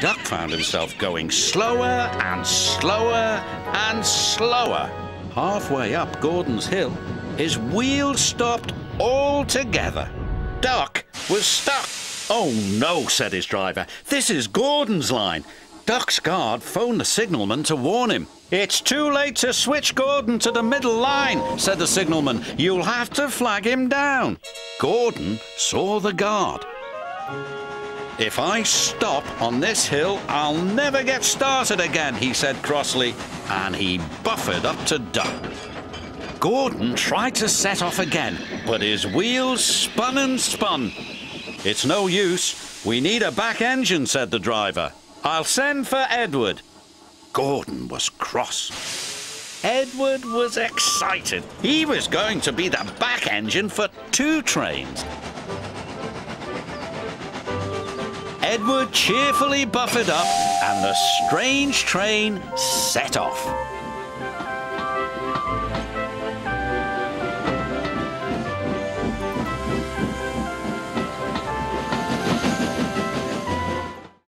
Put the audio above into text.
Duck found himself going slower and slower and slower. Halfway up Gordon's hill, his wheels stopped altogether. Duck was stuck. Oh no, said his driver. This is Gordon's line. Duck's guard phoned the signalman to warn him. It's too late to switch Gordon to the middle line, said the signalman. You'll have to flag him down. Gordon saw the guard. If I stop on this hill, I'll never get started again, he said crossly, and he buffered up to Duck. Gordon tried to set off again, but his wheels spun and spun. It's no use. We need a back engine, said the driver. I'll send for Edward. Gordon was cross. Edward was excited. He was going to be the back engine for two trains. Edward cheerfully buffered up, and the strange train set off.